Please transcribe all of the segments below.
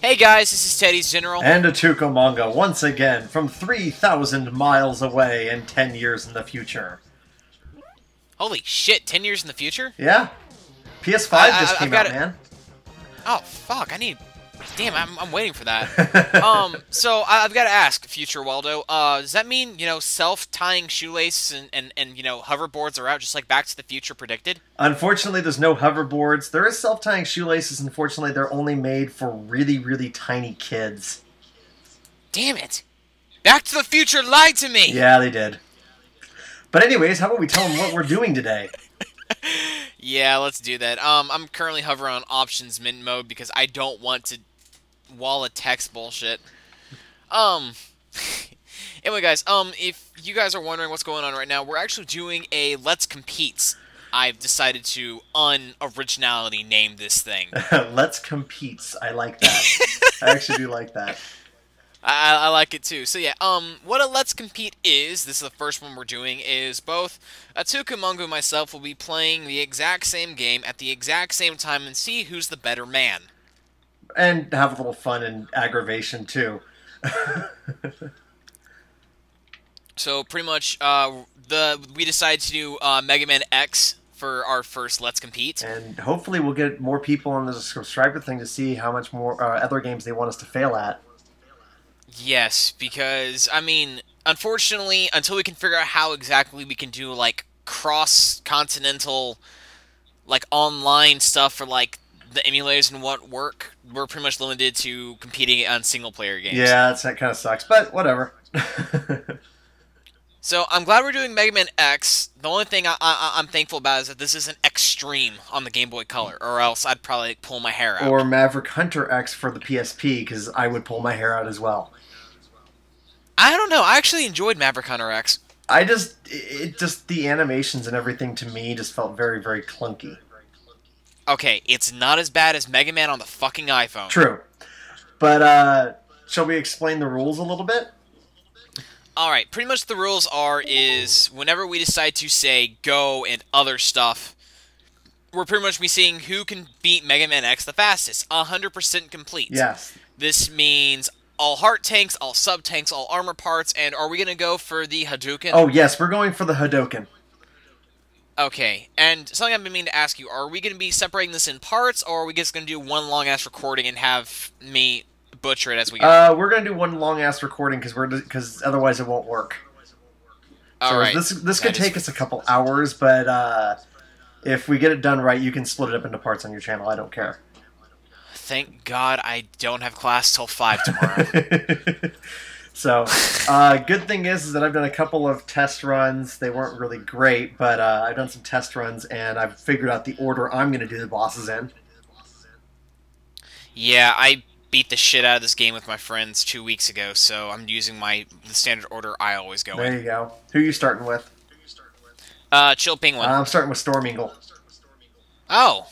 Hey guys, this is Teddy's General. And Atukomanga once again from 3,000 miles away and 10 years in the future. Holy shit, 10 years in the future? Yeah? PS5 I- just I- came out, it. man. Oh, fuck, I need... Damn, I'm, I'm waiting for that. um, so I, I've got to ask, future Waldo, uh, does that mean, you know, self-tying shoelaces and, and, and, you know, hoverboards are out just like Back to the Future predicted? Unfortunately, there's no hoverboards. There is self-tying shoelaces. Unfortunately, they're only made for really, really tiny kids. Damn it. Back to the Future lied to me! Yeah, they did. But anyways, how about we tell them what we're doing today? Yeah, let's do that. Um, I'm currently hovering on options mint mode because I don't want to wall of text bullshit. Um, anyway, guys, um, if you guys are wondering what's going on right now, we're actually doing a Let's Compete. I've decided to unoriginality name this thing. Let's compete. I like that. I actually do like that. I, I like it too. So yeah, um, what a Let's Compete is, this is the first one we're doing, is both Atukomanga and myself will be playing the exact same game at the exact same time and see who's the better man. And have a little fun and aggravation, too. So pretty much, uh, the we decided to do uh, Mega Man X for our first Let's Compete. And hopefully we'll get more people on the subscriber thing to see how much more uh, other games they want us to fail at. Yes, because I mean, unfortunately, until we can figure out how exactly we can do like cross-continental, like online stuff for like the emulators and what work, we're pretty much limited to competing on single-player games. Yeah, that's, that kind of sucks, but whatever. So I'm glad we're doing Mega Man X. The only thing I, I, I'm thankful about is that this isn't Xtreme on the Game Boy Color, or else I'd probably pull my hair out. or Maverick Hunter X for the PSP, because I would pull my hair out as well. I don't know. I actually enjoyed Maverick Hunter X. I just, it just, the animations and everything to me just felt very, very clunky. Okay, it's not as bad as Mega Man on the fucking iPhone. True. But, uh, shall we explain the rules a little bit? All right, pretty much the rules are is whenever we decide to say go and other stuff, we're pretty much be seeing who can beat Mega Man X the fastest, 100% complete. Yes. This means all heart tanks, all sub tanks, all armor parts, and are we gonna go for the Hadouken? Oh, yes, we're going for the Hadoken. Okay, and something I've been meaning to ask you: Are we gonna be separating this in parts, or are we just gonna do one long ass recording and have me butcher it as we go? Uh, we're gonna do one long ass recording because we're because otherwise it won't work. all so right. this this That could is- take us a couple hours, but uh, if we get it done right, you can split it up into parts on your channel. I don't care. Thank God I don't have class till five tomorrow. so, uh, good thing is, is that I've done a couple of test runs. They weren't really great, but uh, I've done some test runs and I've figured out the order I'm going to do the bosses in. Yeah, I beat the shit out of this game with my friends two weeks ago, so I'm using my the standard order I always go There in. you go. Who are you starting with? Uh, Chill Penguin. I'm starting with Storm Eagle. oh,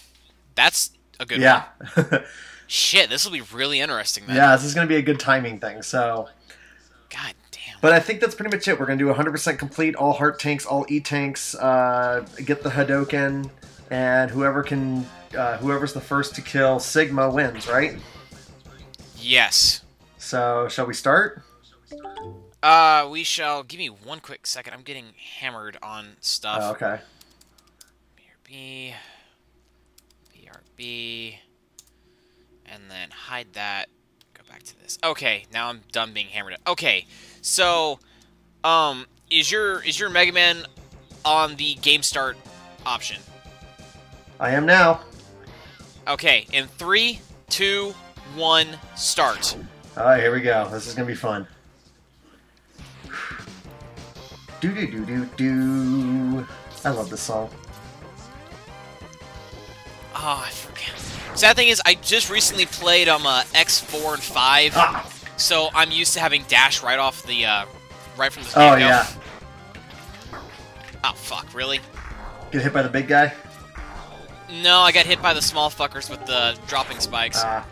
that's a good Yeah. one. Shit, this will be really interesting then. yeah, this is going to be a good timing thing. So, God damn. But I think that's pretty much it. We're going to do 100% complete, all heart tanks, all E tanks, uh, get the Hadoken, and whoever can, uh, whoever's the first to kill Sigma wins, right? Yes. So, shall we start? Uh, we shall. Give me one quick second. I'm getting hammered on stuff. Oh, okay. BRB, BRB, and then hide that. Back to this. Okay, now I'm done being hammered. Okay, so, um, is your is your Mega Man on the game start option? I am now. Okay, in three, two, one, start. All right, here we go. This is going to be fun. Do do do do do. I love this song. Oh, I forget. Sad thing is, I just recently played um uh, X4 and 5, Ah! so I'm used to having dash right off the uh, right from the Oh, get-go. yeah. Oh fuck, really? Get hit by the big guy? No, I got hit by the small fuckers with the dropping spikes. Ah.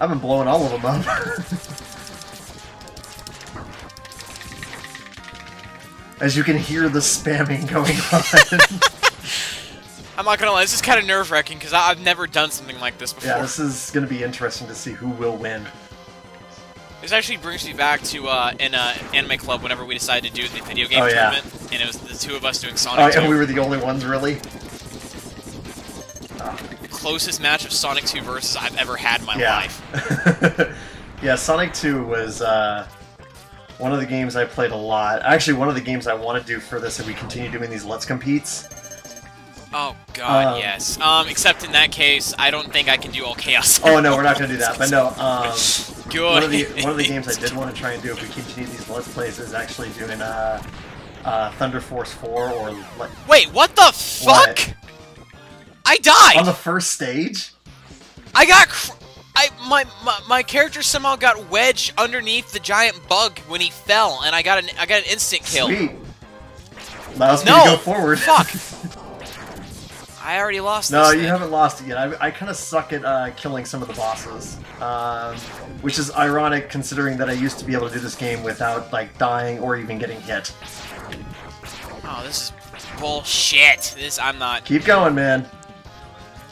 I've been blowing all of them up. As you can hear the spamming going on. I'm not gonna lie, this is kind of nerve wracking because I've never done something like this before. Yeah, this is going to be interesting to see who will win. This actually brings me back to uh, in uh, Anime Club whenever we decided to do the video game Oh, yeah. tournament, and it was the two of us doing Oh, Sonic 2. and we were the only ones, really? Closest match of Sonic 2 versus I've ever had in my Yeah. life. yeah, Sonic 2 was uh, one of the games I played a lot. Actually, one of the games I want to do for this if we continue doing these Let's Competes. Oh god, Um, yes. Um, except in that case, I don't think I can do all chaos. Oh, no, we're not going to do that. But no, um, Good. one, of the, one of the games I did want to try and do if we continue these Let's Plays is actually doing uh, uh, Thunder Force 4 or... Like, Wait, what the fuck? What? I died. on the first stage? I got. Cr I my, my my character somehow got wedged underneath the giant bug when he fell, and I got an I got an instant kill. Sweet. Allows me No, to go forward. fuck. I already lost. No, you thing. haven't lost it yet. I, I kind of suck at uh, killing some of the bosses, um, which is ironic considering that I used to be able to do this game without like dying or even getting hit. Oh, this is bullshit. This I'm not. Keep going, man. Uh,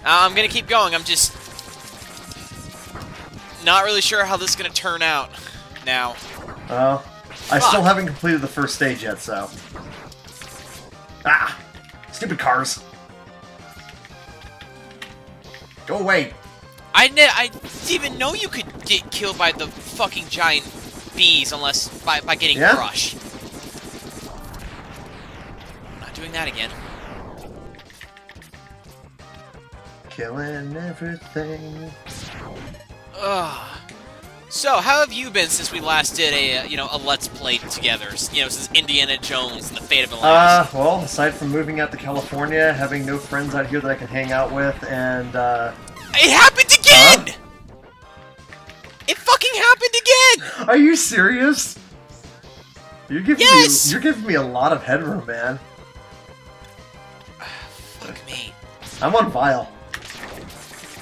I'm gonna keep going. I'm just not really sure how this is gonna turn out. Now, Well, I Fuck. still haven't completed the first stage yet, so. Ah! Stupid cars. Go away. I I didn't even know you could get killed by the fucking giant bees unless by by getting Yeah? crushed. I'm not doing that again. Killing everything. Ugh. So, how have you been since we last did a uh, you know a let's play together? You know, since Indiana Jones and the Fate of Atlantis. Uh, well, aside from moving out to California, having no friends out here that I can hang out with, and, uh, it happened again. It fucking happened again. Are you serious? You're giving Yes! me you're giving me a lot of headroom, man. Fuck me. I'm on Vile.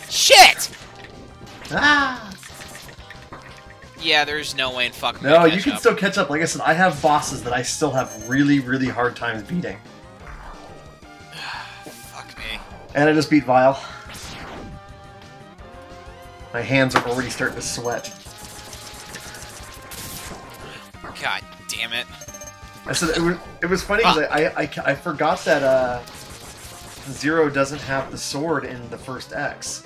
Shit. Ah! Yeah, there's no way in fuck. No, you can up. still catch up. Like I said, I have bosses that I still have really, really hard times beating. Fuck me. And I just beat Vile. My hands are already starting to sweat. God damn it. I said it was, it was funny because I, I, I, I forgot that uh, Zero doesn't have the sword in the first X.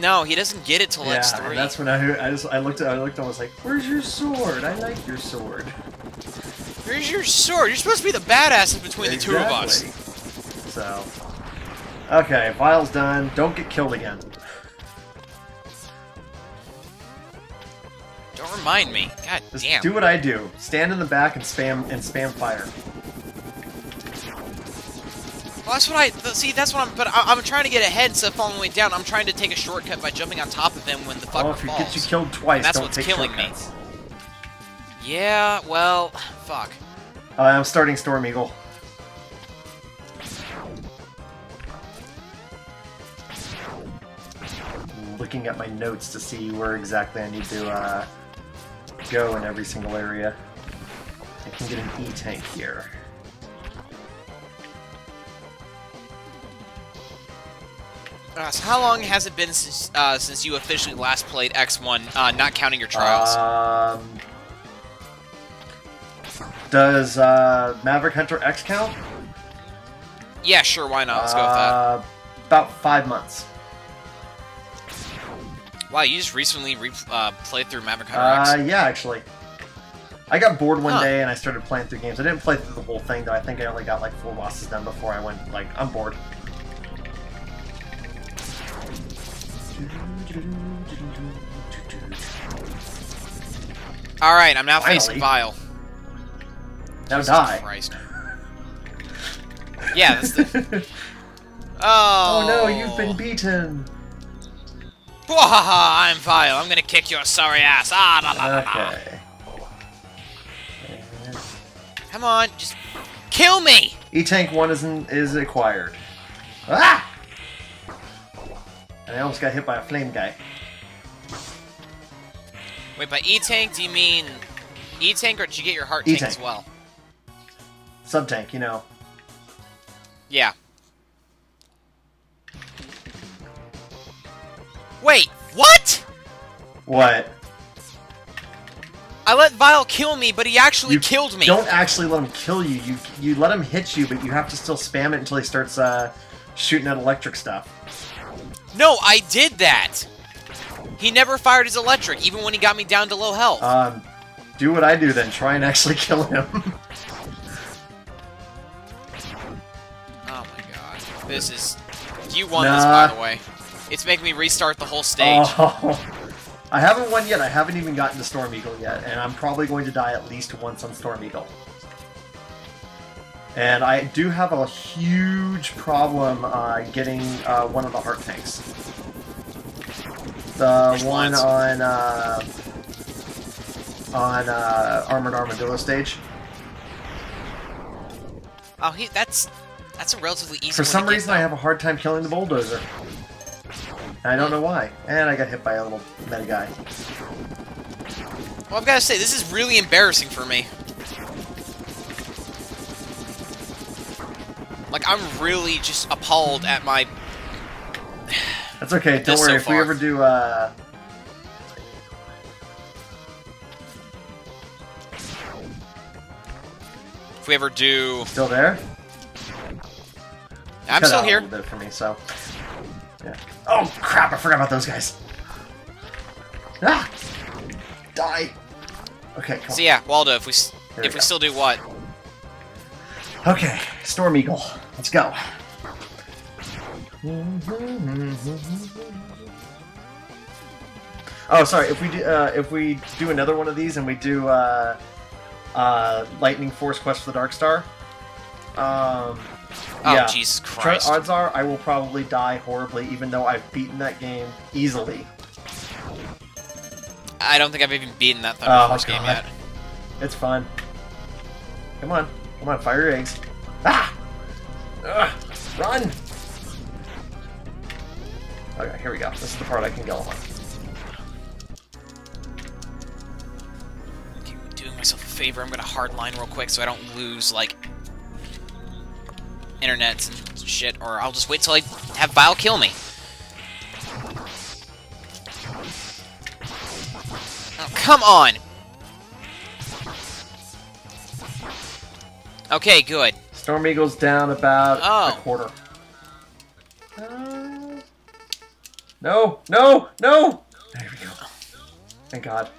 No, he doesn't get it till yeah, X three. that's when I, I just I looked at I looked and was like, "Where's your sword? I like your sword." Where's your sword? You're supposed to be the badasses between the two of us. So, okay, Vile's done. Don't get killed again. Don't remind me. God Just damn. do what I do. Stand in the back and spam and spam fire. Well, that's what I th- see. That's what I'm. But I, I'm trying to get ahead instead of falling way down. I'm trying to take a shortcut by jumping on top of them when the fucker Oh, if he falls. gets you killed twice, That's don't what's killing me. Yeah. Well, fuck. Uh, I'm starting Storm Eagle. Looking at my notes to see where exactly I need to uh, go in every single area. I can get an E tank here. Uh, so how long has it been since uh, since you officially last played X1, uh, not counting your trials? Um, does uh, Maverick Hunter X count? yeah, sure. Why not? Let's go with that. Uh, About five months. Wow, you just recently re- uh, played through Maverick Hunter X. Uh, yeah, actually. I got bored one Huh. day and I started playing through games. I didn't play through the whole thing though. I think I only got like four bosses done before I went like I'm bored. All right, I'm now facing Vile. Now Jesus die. Christ. Yeah, that's the. oh Oh. no, you've been beaten. Wahaha, I'm Vile. I'm gonna kick your sorry ass. Ah, la, la, la, la. Okay. Come on, just kill me. E Tank one is in, is acquired. Ah! And I almost got hit by a flame guy. Wait, by E-Tank, do you mean E-Tank or did you get your heart tank tank as well? Sub-Tank, you know. Yeah. Wait, what? What? I let Vile kill me, but he actually you killed me. Don't actually let him kill you. You you let him hit you, but you have to still spam it until he starts uh, shooting at electric stuff. No, I did that. He never fired his electric, even when he got me down to low health. Um, do what I do then. Try and actually kill him. oh my god. This is... You won this, by the way. It's making me restart the whole stage. Oh, I haven't won yet. I haven't even gotten to Storm Eagle yet, and I'm probably going to die at least once on Storm Eagle. And I do have a huge problem uh, getting uh, one of the heart tanks. The one on uh, on uh, Armored Armadillo stage. Oh, he, that's... That's a relatively easy For some reason, I have a hard time killing the bulldozer. And I don't know why. And I got hit by a little meta guy. Well, I've got to say, this is really embarrassing for me. Like, I'm really just appalled at my... That's okay. Don't worry. so if we ever do, uh, If we ever do... still there? I'm Cut still here. A little bit for me, so. Yeah. Oh crap! I forgot about those guys. Ah! Die. Okay. Come So yeah, Waldo, if we There we if we go. still do what? Okay. Storm Eagle. Let's go. Oh, sorry. If we do, uh, if we do another one of these and we do uh, uh, Lightning Force Quest for the Dark Star, um, Oh yeah. Jesus Tr- Christ! odds are I will probably die horribly, even though I've beaten that game easily. I don't think I've even beaten that Thunder Oh, Force game yet. It's fun. Come on, come on, fire your eggs. Ah! Ugh, run! Okay, here we go. This is the part I can go on. Okay, doing myself a favor. I'm gonna hardline real quick so I don't lose like internets and shit, or I'll just wait till I have Vile kill me. Oh, come on! Okay, good. Storm Eagle's down about Oh. a quarter. Uh, no, no, no! There we go. Thank God.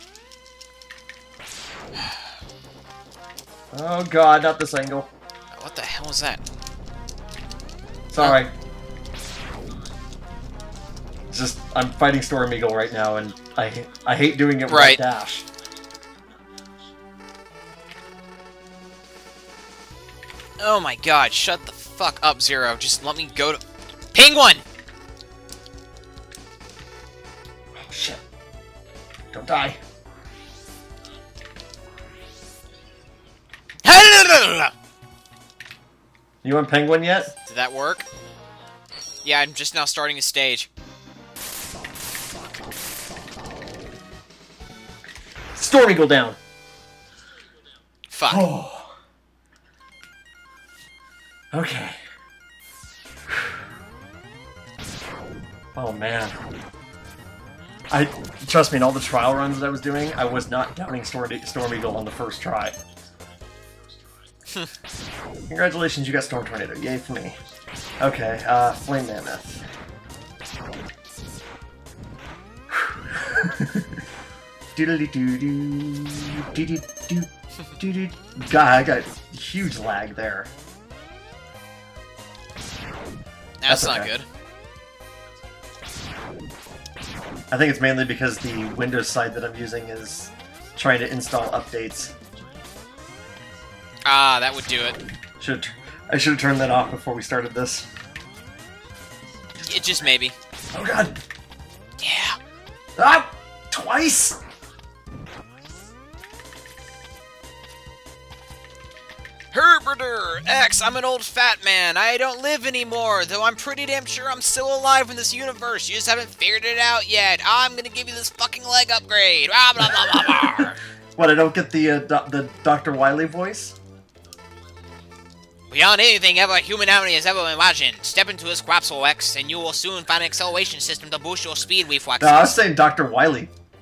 Oh God, not this angle. What the hell was that? Sorry. It's just I'm fighting Storm Eagle right now, and I I hate doing it with Right. dash. Oh my god, shut the fuck up, Zero. Just let me go to... Penguin! Don't die. Did You want Penguin yet? Did that work? Yeah, I'm just now starting a stage. Storm Eagle down. Fuck. Oh. Okay. Oh man. I trust me. In all the trial runs that I was doing, I was not downing Storm, Storm Eagle on the first try. Congratulations, you got Storm Tornado. Yay for me. Okay, uh, Flame Mammoth. Doodly-doo-doo, doo-doo-doo, doo-doo. God, I got huge lag there. That's, that's not okay. good. I think it's mainly because the Windows side that I'm using is trying to install updates. Ah, that would do it. Should I should have turned that off before we started this. It just maybe. Oh god! Yeah. Ah! Twice! X, I'm an old fat man. I don't live anymore, though I'm pretty damn sure I'm still alive in this universe. You just haven't figured it out yet. I'm gonna give you this fucking leg upgrade. Blah, blah, blah, blah, blah. What? I don't get the uh, do- the Dr. Wily voice. Beyond anything ever humanity has ever imagined, step into this Quapsule X, and you will soon find an acceleration system to boost your speed reflexes. No, I was saying Dr. Wily.